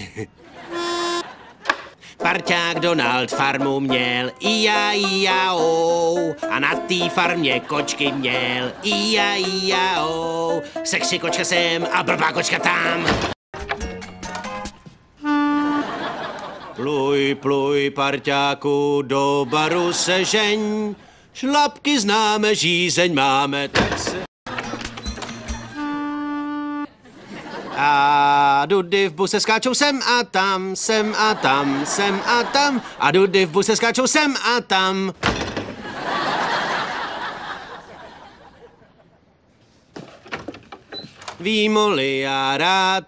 Parťák Donald farmu měl, ija, ija, ou. A na té farmě kočky měl, ija, ija, ou. Sexy kočka sem a blbá kočka tam. Pluj, pluj, parťáku, do baru se žeň. Šlapky známe, žízeň máme, tak se... A dudy v buse skáčou sem a tam, sem a tam, sem a tam. A dudy v buse skáčou sem a tam. Vímoli já rád,